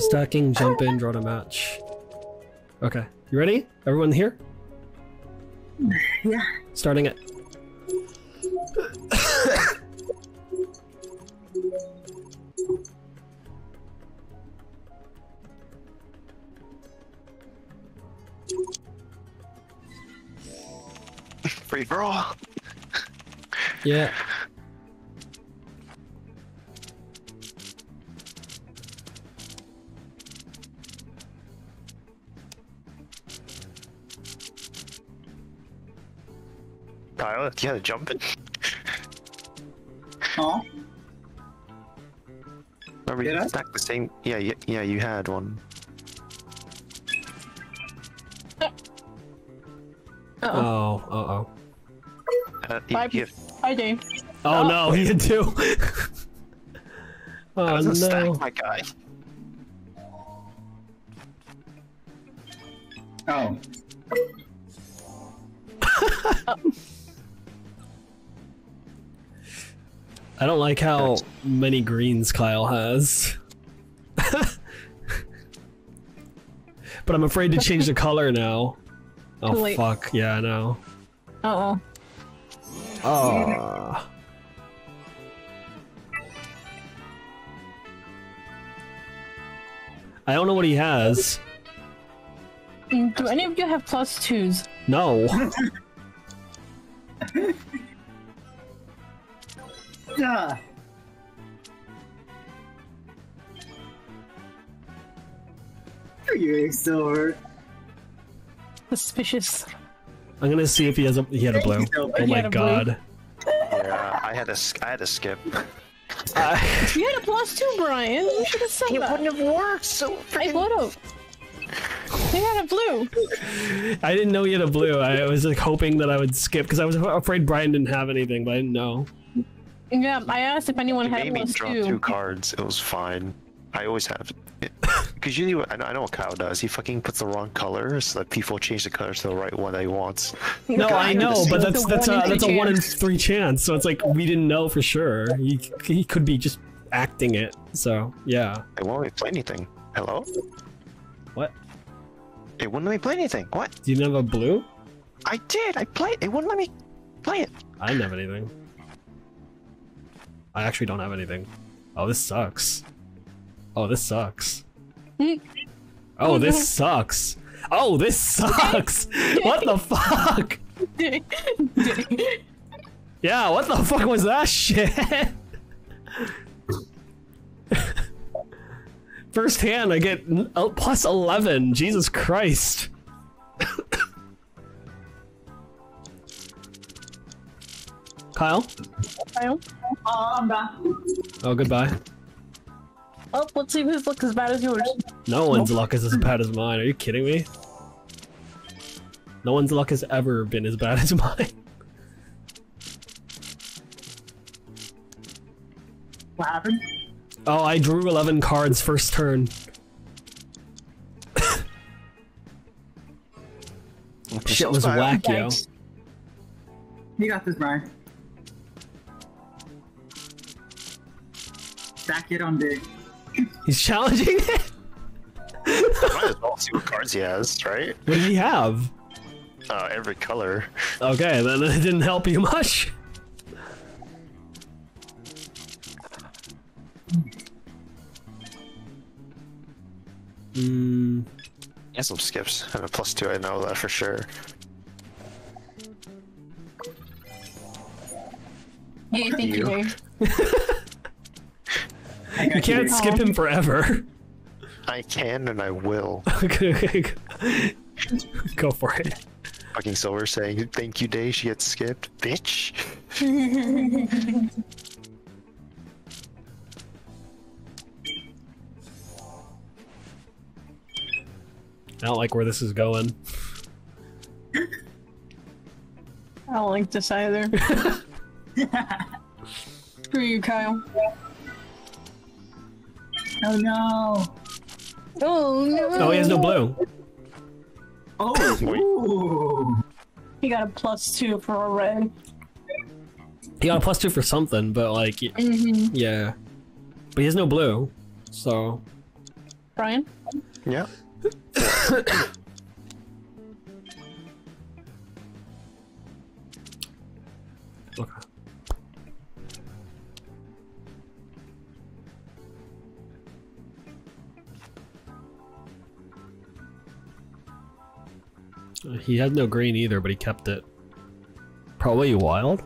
Stacking, jump in, draw to match. Okay, you ready? Everyone here? Yeah. Starting it. Free for all. Yeah. Kyle, you had to jump it. Oh, Remember Did you I? stacked the same. Yeah, yeah, yeah. You had one. Uh-oh. Oh, uh oh. Uh, you, Bye. you, Hi, Dave. Oh, Oh. no, he had two. I oh was a no. stack, my guy. oh. I don't like how many greens Kyle has. but I'm afraid to change the color now. Oh Too late. fuck, yeah, I know. Uh-oh. Oh. I don't know what he has. Mm, Do any of you have plus twos? No. Yeah. Are you silver? Suspicious. I'm gonna see if he has a he had a blue. Thank Oh He my had a blue. god. Yeah, I had to. sk- I had to skip. I, You had a plus two, Brian. You should have said It that. wouldn't have worked. So I freaking. would have. He had a blue. I didn't know he had a blue. I was like hoping that I would skip because I was afraid Brian didn't have anything, but I didn't know. Yeah, I asked if anyone You had made me draw two. two cards. It was fine. I always have. Because usually, what- I know, I know what Kyle does. He fucking puts the wrong color so that people change the colors to the right one that he wants. No, I know, but a that's that's a that's a one in three chance. So it's like we didn't know for sure. He he could be just acting it. So yeah. It won't let me play anything. Hello? What? It wouldn't let me play anything. What? Do you have a blue? I did. I played. It wouldn't let me play it. I didn't have anything. I actually don't have anything. Oh, this sucks. Oh, this sucks. Oh, this sucks. Oh, this sucks. What the fuck? Yeah, what the fuck was that shit? First hand, I get oh, plus 11. Jesus Christ. Kyle? Kyle? Um, oh, I'm back. Oh, goodbye. Oh, let's see if his is as bad as yours. No one's luck is as bad as mine. Are you kidding me? No one's luck has ever been as bad as mine. What happened? Oh, I drew 11 cards first turn. Shit was Style. whack, yo. Thanks. You got this, Brian. Stack it on big. He's challenging it? Might as well see what cards he has, right? What did he have? Uh, every color. Okay, then it didn't help you much. Hmm. He has some skips and a plus two. I know that for sure. Yeah, thank you, You. Dave. I You can't big. skip him forever. I can and I will. Okay, okay, okay. Go for it. Fucking Silver saying thank you, Day. She gets skipped, bitch. I don't like where this is going. I don't like this either. Screw you, Kyle. Oh no. Oh no! Oh, he has no blue. Oh. Ooh. He got a plus two for a red. He got a plus two for something, but like, Mm-hmm. yeah. But he has no blue, so Brian? Yeah. He had no green either, but he kept it. Probably wild?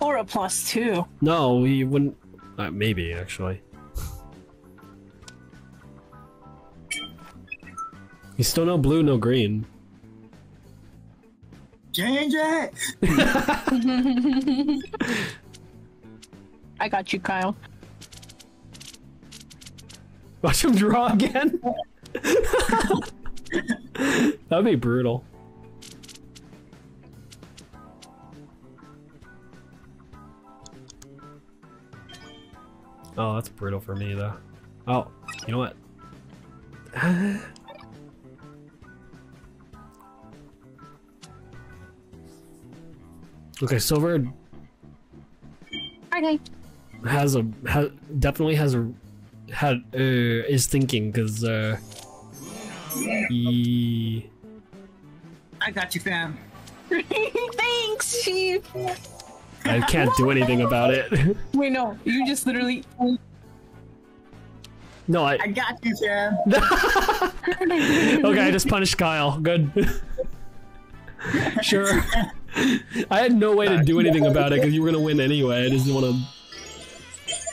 Or a plus two. No, he wouldn't. Uh, maybe, actually. He's still no blue, no green. Change it! I got you, Kyle. Watch him draw again. That'd be brutal. Oh, that's brutal for me though. Oh, you know what? okay, Silver Okay. has a ha, definitely has a had uh, is thinking because uh he I got you, fam. Thanks, Chief. I can't do anything about it. Wait, no. You just literally. no, I I got you, fam. okay. I just punished Kyle. Good. sure. I had no way to do anything about it because you were gonna win anyway. I just didn't want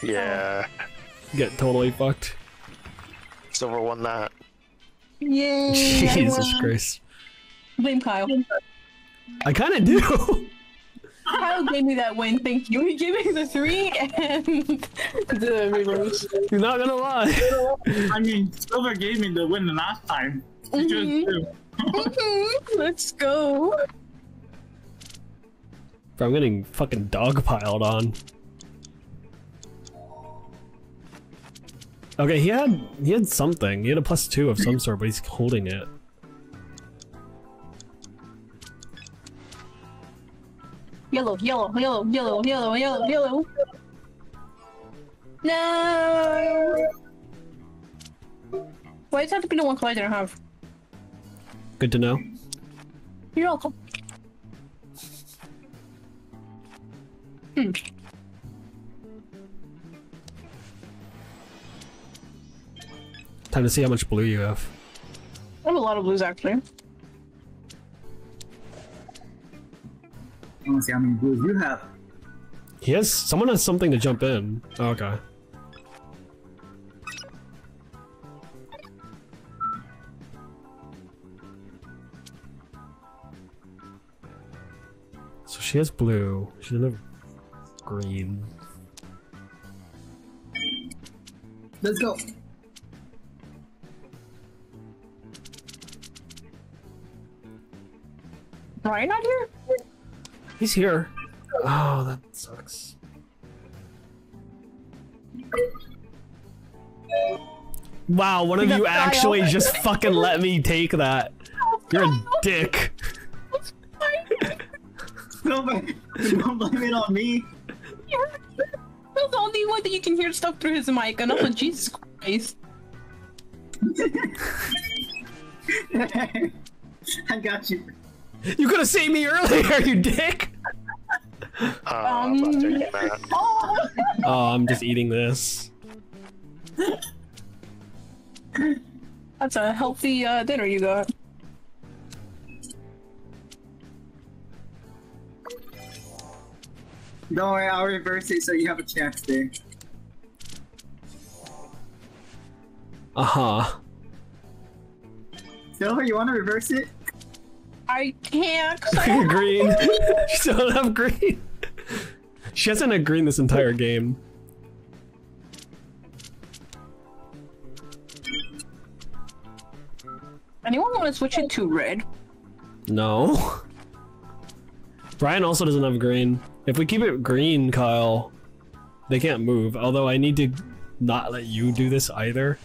to. Yeah. get totally fucked. Silver won that. Yay! Jesus won. Christ. Blame Kyle. I kind of do. Kyle gave me that win. Thank you. He gave me the three and the reverse. You're not gonna lie. I mean, Silver gave me the win the last time. You chose two. Mhm. Let's go. Bro, I'm getting fucking dogpiled on. Okay, he had he had something. He had a plus two of some sort, but he's holding it. Yellow, yellow, yellow, yellow, yellow, yellow, yellow. No. Why does it have to be the one color I didn't have? Good to know. You're welcome. Hmm. Time to see how much blue you have. I have a lot of blues actually. I want to see how many blues you have. He has someone has something to jump in. Oh, okay. So she has blue. She doesn't have green. Let's go. Brian not here? He's here. Oh, that sucks. Wow, one of you Kyle. actually just fucking let me take that. You're a dick. Silver, don't blame it on me. That's the only one that you can hear stuff through his mic. And also, Jesus Christ. I got you. You could have saved me earlier, you dick. Uh, I'm not doing that. Oh. Oh, I'm just eating this. That's a healthy uh, dinner you got. Don't worry, I'll reverse it so you have a chance there. Uh huh. Silver, you want to reverse it? I can't. I don't green. she still have green. She hasn't had green this entire game. Anyone want to switch it to red? No. Brian also doesn't have green. If we keep it green, Kyle, they can't move. Although I need to not let you do this either.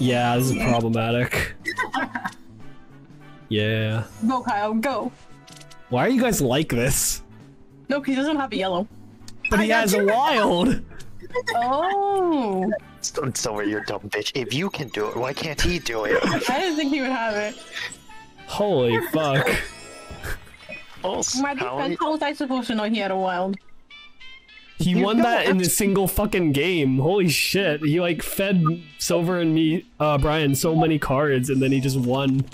Yeah, this is problematic. Yeah. Go, Kyle, go. Why are you guys like this? No, because he doesn't have a yellow. But he I got has a you. wild. Oh, Don't tell you're dumb bitch. If you can do it, why can't he do it? I didn't think he would have it. Holy fuck. Oh, My how defense, how was I supposed to know he had a wild? He You won that in have a single fucking game. Holy shit. He like fed Silver and me, uh, Brian so many cards and then he just won.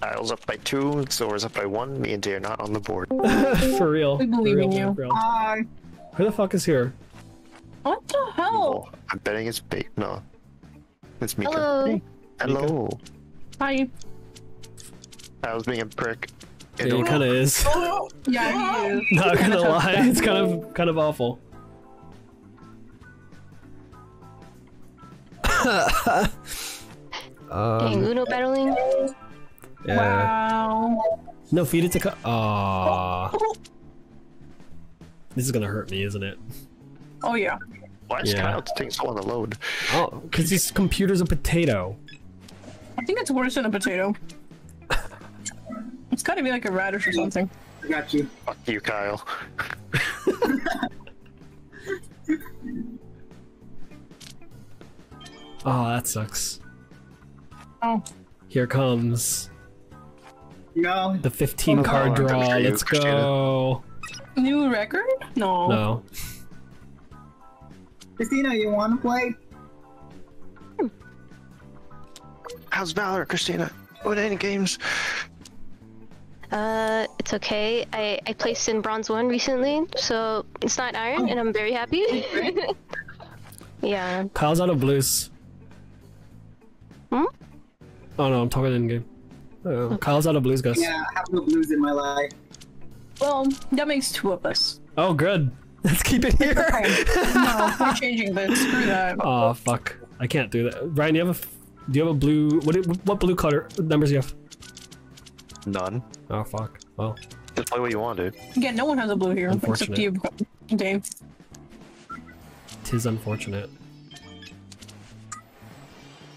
Kyle's up by two, Silver's up by one. Me and Jay are not on the board. For real. We believe For in you. for real. Hi. Who the fuck is here? What the hell? Oh, I'm betting it's big. No, it's Mika. Hello. Hello. Hi. I was being a prick. Yeah, he kind of is. Oh, yeah, he is. Not gonna lie, it's kind of kind of awful. Dang, Uno battling. Yeah. Wow. No, feed it to. Ka- Aww. This is gonna hurt me, isn't it? Oh yeah. Why is Yeah. Kyle taking so long to load? Oh, because this computer's a potato. I think it's worse than a potato. It's gotta be like a radish or something. I got you. Fuck you, Kyle. Oh, that sucks. Oh. Here comes No. the 15 card Oh, I'm draw. you, Let's Christina. go. New record? No. No. Christina, you want to play? How's Valor, Christina? What any games? Uh, it's okay. I, I placed in bronze one recently, so it's not iron, and I'm very happy. yeah. Kyle's out of blues. Hmm? Oh no, I'm talking in game. Oh, Kyle's out of blues, guys. Yeah, I have no blues in my life. Well, that makes two of us. Oh, good. Let's keep it here. no, we're changing this. Screw that. Oh fuck! I can't do that. Ryan, do you have a, Do you have a blue? What? do- What blue color numbers do you have? None. Oh fuck. Well, Just play what you want, dude. Again, no one has a blue here except Unfortunate. you, Dave. tis unfortunate.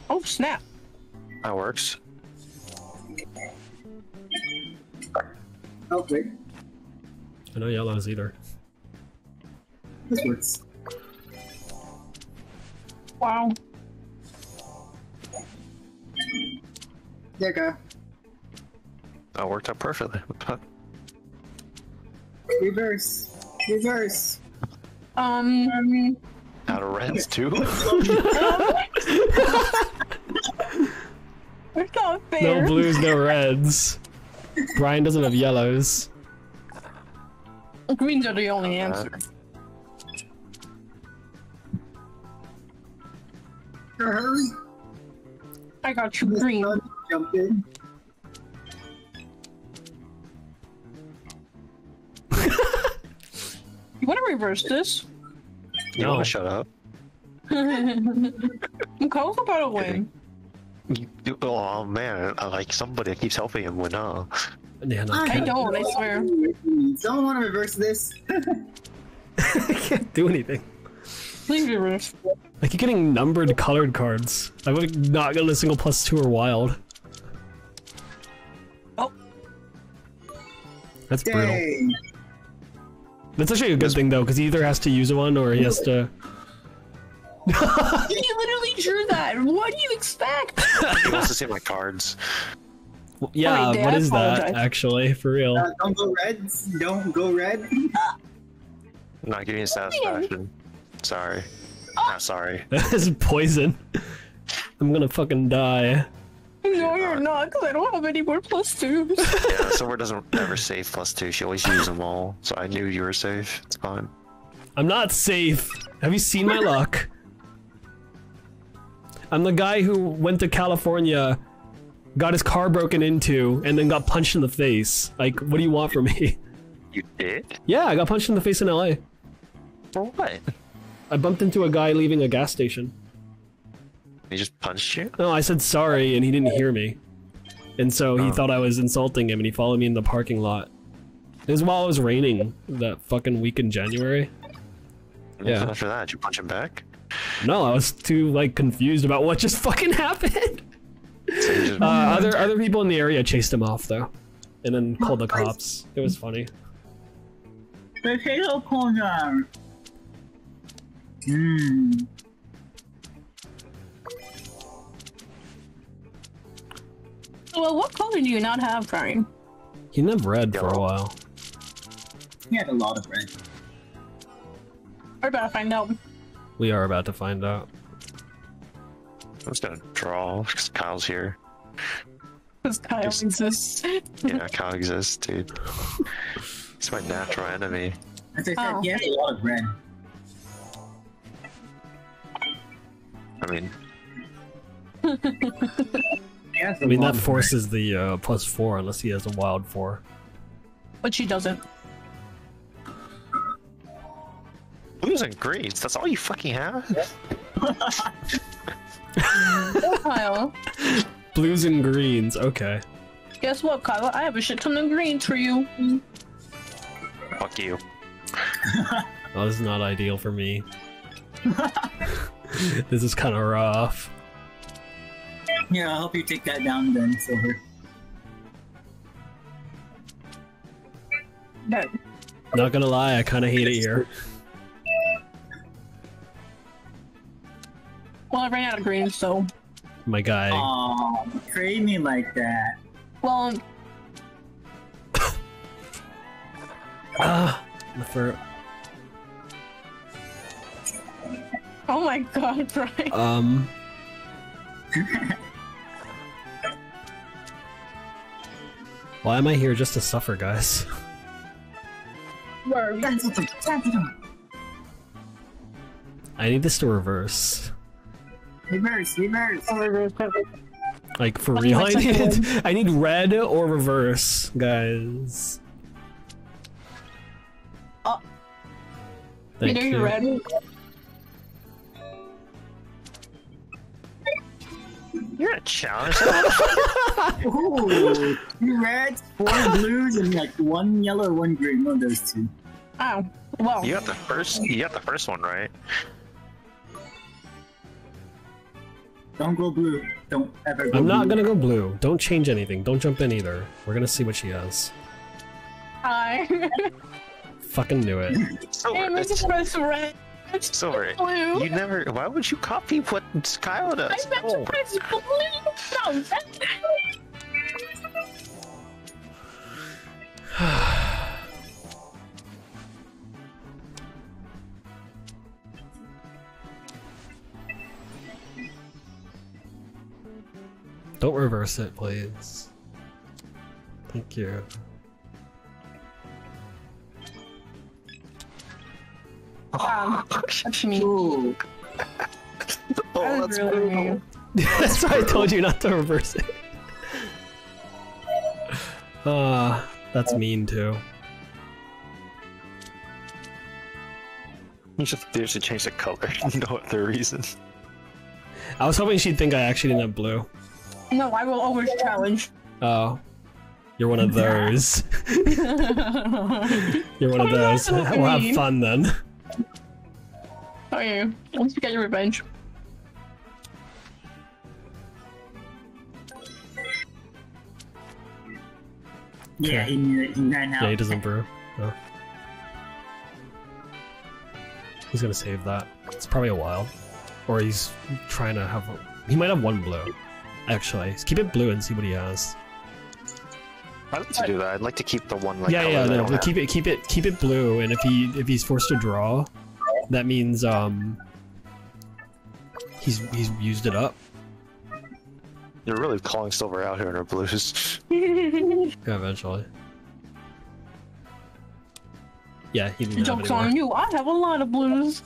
Oh snap! That works. Okay, I know yellows either. this works. Wow. There you go. That worked out perfectly. What the fuck? Reverse. Reverse. Um. Out of reds too. It's not No blues, no reds. Brian doesn't have yellows. Greens are the only answer. Hurry. I got you green. Jump in. You want to reverse this? You No. wanna shut up? Cole's about to win. You, you- oh man, I like somebody that keeps helping him win. Uh, Yeah, no, I I can't, don't. I swear. Someone want to reverse this? I can't do anything. Please reverse. I keep getting numbered colored cards. I've like not gotten a single plus two or wild. Oh. That's brutal. That's actually a good thing though, because he either has to use one or he has to. You literally drew that. What do you expect? he wants to see my cards. Yeah, Wait, Dad, what I is that actually for real? Uh, don't go reds. Don't go red. I'm not giving you satisfaction. Sorry. Not sorry. That is poison. I'm gonna fucking die. No, you're not, because I don't have any more plus twos. Yeah, Silver doesn't ever save plus two. She always uses them all. So I knew you were safe. It's fine. I'm not safe. Have you seen my luck? I'm the guy who went to California, got his car broken into, and then got punched in the face. Like, what do you want from me? You did? Yeah, I got punched in the face in LA. For what? I bumped into a guy leaving a gas station. He just punched you? No, I said sorry, and he didn't hear me. And so he Oh. thought I was insulting him, and he followed me in the parking lot. It was while it was raining that fucking week in January. Yeah. After that, did you punch him back? No, I was too like confused about what just fucking happened. So you just Uh, other other people in the area chased him off though, and then called the cops. It was funny. Potato corner. Hmm. Well, what color do you not have, Brian? He didn't red for a while. He had a lot of red. We're about to find out. We are about to find out. I'm just gonna draw because Kyle's here. Because Kyle Just- exists. Yeah, Kyle exists, dude. He's my natural enemy. As I said, Oh. he has a lot of red. I mean, He has mean, that forces the uh, plus four unless he has a wild four. But she doesn't. Blues and greens. That's all you fucking have. Kyle. Blues and greens, okay. Guess what, Kyle? I have a shit ton of greens for you. Fuck you. Oh, this is not ideal for me. this is kind of rough. Yeah, I'll help you take that down then, Silver. No. Not gonna lie, I kind of hate it here. Well, I ran out of greens, so. My guy. Aw, betray me like that. Well, Ah, the fur. oh my god, Brian. Um. Why am I here just to suffer, guys? Where are we? I need this to reverse. Reverse, reverse. Like for What do you real, I need I need red or reverse, guys. Oh. Thank Peter, you. you ready? You're a challenge. Ooh, two reds, four blues, and like one yellow, one green. One of those two. Oh, well. you got the first. You got the first one right. Don't go blue. Don't ever go I'm not blue. gonna go blue. Don't change anything. Don't jump in either. We're gonna see what she has. Hi. Fucking knew it. Silver. Hey, let's it's- press red. Silver. Blue. You never. Why would you copy what Kyle I does? meant Oh. to press blue. No, Don't reverse it, please. Thank you. um, that's me. Oh, That that's really brutal. mean. That's why I told you not to reverse it. Ah, that's mean too. You just they should change the color. no other reason. I was hoping she'd think I actually didn't have blue. No, I will always challenge. Oh. You're one of those. You're one of Oh, those. that's what I We'll have fun then. Oh yeah. Once you get your revenge. yeah, he knew it. He ran out. Yeah, he doesn't brew. No. He's gonna save that. It's probably a wild. Or he's trying to have. He might have one blue. Actually, keep it blue and see what he has. I'd like to do that. I'd like to keep the one like yeah, color yeah. that No, but keep it, keep it, keep it blue. And if he, if he's forced to draw, that means um, he's he's used it up. have. You're really calling Silver out here in her blues. Yeah, eventually. Yeah, he didn't Joke's any on you. I have a lot of blues.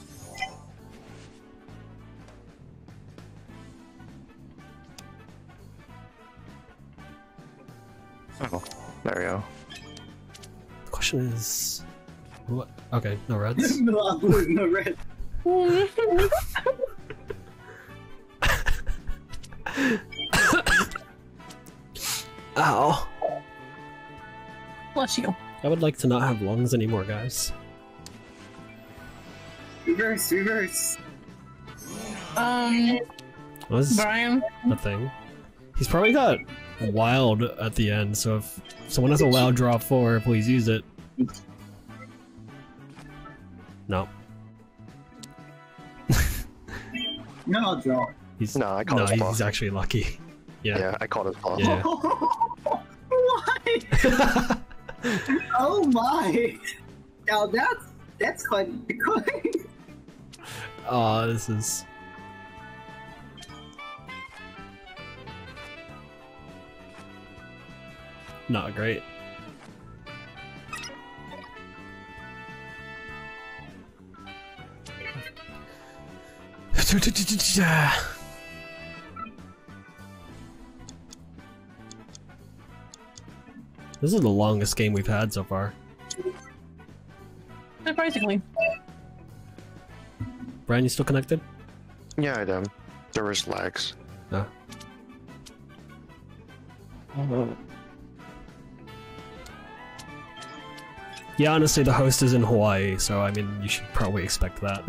There we go. The question is, what? Okay, no reds. no, no red. Ow! Bless you. I would like to not have lungs anymore, guys. Reverse, reverse. Um, That was Brian. a thing. He's probably got wild at the end, so if someone has a wild draw four, please use it. No. No, I'll draw. He's No, I call no, it he's actually lucky. Yeah, Yeah. I caught his bluff. Yeah. what? oh my! Now that's that's quite quite. Oh, this is. Not great. This is the longest game we've had so far. Surprisingly. Brian, you still connected? Yeah, I am. There was lags. No. Oh. Yeah, honestly, the host is in Hawaii, so I mean, you should probably expect that.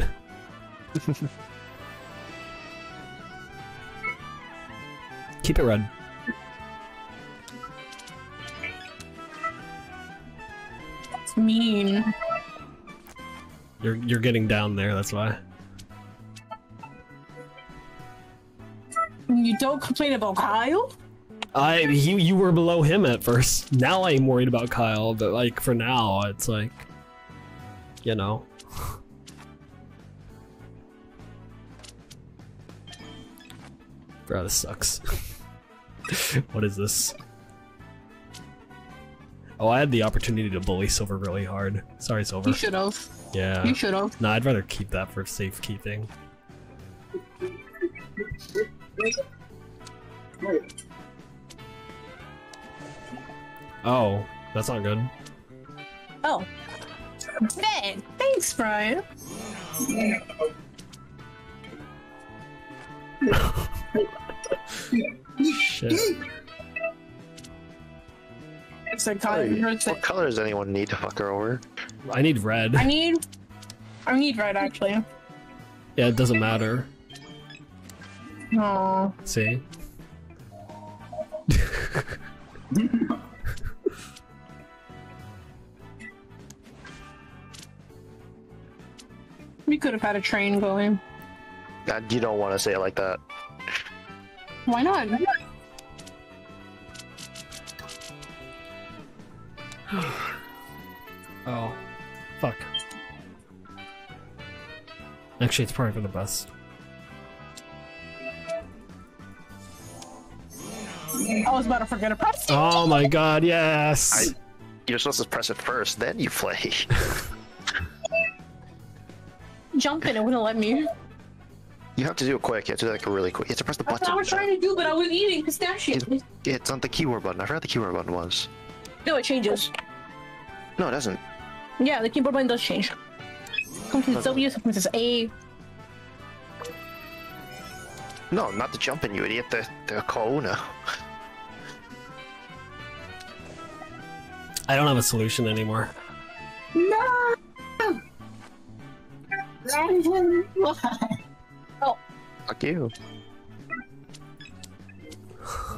Keep it red. It's mean. You're you're getting down there. That's why. You don't complain about Kyle? I you you were below him at first. Now I'm worried about Kyle, but like for now, it's like, you know. Bro, this sucks. what is this? Oh, I had the opportunity to bully Silver really hard. Sorry, Silver. You should have. Yeah. You should have. No, I'd rather keep that for safekeeping. Oh, that's not good. Oh. Dang. Thanks, Brian. Shit. It's like Kyle. Hey, you're the- what color does anyone need to fuck her over? I need red. I need. I need red actually. Yeah, it doesn't matter. Oh. See? We could have had a train going. Uh, you don't want to say it like that. Why not? Oh. Fuck. Actually, it's probably for the best. I was about to forget to press. Oh my god, yes! I- You're supposed to press it first, then you play. Jump in, it wouldn't let me. You have to do it quick. You have to do like really quick. You have to press the That's what I was trying to do, but I was eating pistachios. It- it's on the keyboard button. I forgot the keyboard button was. No, it changes. No, it doesn't. Yeah, the keyboard button does change. Sometimes it's W, sometimes it's A. No, not the jumping, you idiot. The the Kauna. I don't have a solution anymore. No. Why? Oh. Fuck you.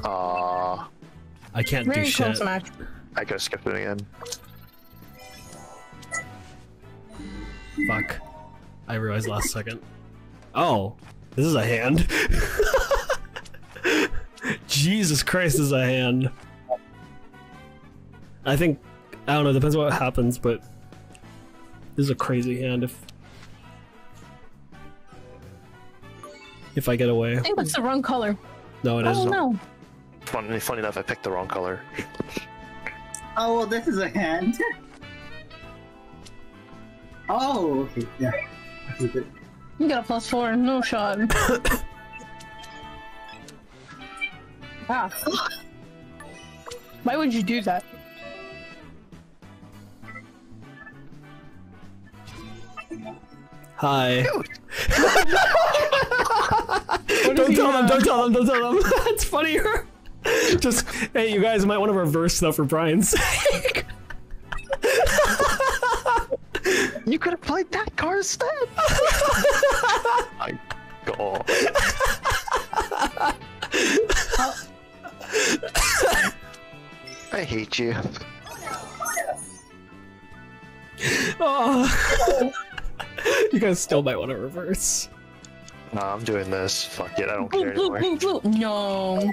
Aw, I can't do Very shit. match. I could have skipped it again. Fuck. I realized last second. Oh, this is a hand. Jesus Christ, this is a hand. I think I don't know. Depends on what happens, but this is a crazy hand. If if I get away, I think that's the wrong color. no, it Oh is. no. Funny, funny enough, I picked the wrong color. Oh, well, this is a hand. Oh, okay, yeah. Okay, good. You got a plus four, no shot. ah. Why would you do that? Hi. What Don't tell them. uh, Don't tell them. Don't tell them. That's funnier. Just hey, you guys might want to reverse though for Brian's sake. You could have played that card instead. My God. I hate you. Oh. you guys still might want to reverse. Nah, I'm doing this. Fuck it, I don't Boop, care boop, anymore. boop, boop. No.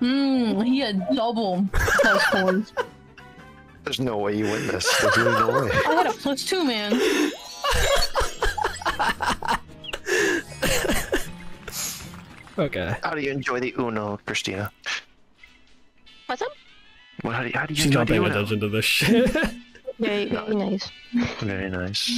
Hmm, he had double plus fours. There's no way you win this. There's really no way. I had a plus two, man. Okay. How do you enjoy the Uno, Christina? What's up? Well, how do you, how do you She's enjoy not paying Uno? attention to this shit. Very, very nice. Very nice.